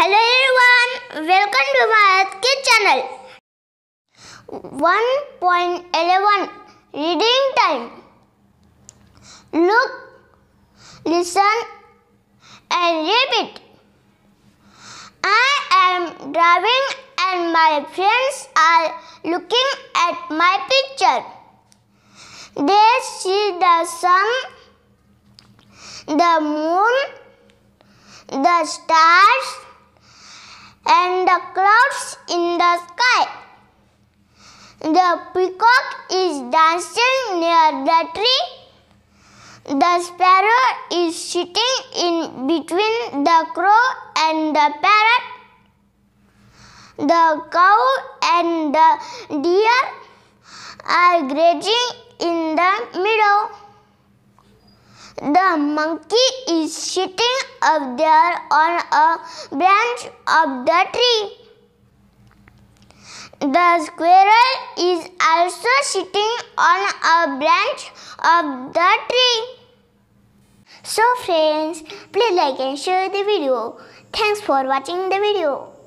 Hello everyone, welcome to my Kid channel. 1.11 Reading time. Look, listen and repeat. I am driving and my friends are looking at my picture. They see the sun, the moon, the stars, and the clouds in the sky. The peacock is dancing near the tree. The sparrow is sitting in between the crow and the parrot. The cow and the deer are grazing in the. The monkey is sitting up there on a branch of the tree. The squirrel is also sitting on a branch of the tree. So friends, please like and share the video. Thanks for watching the video.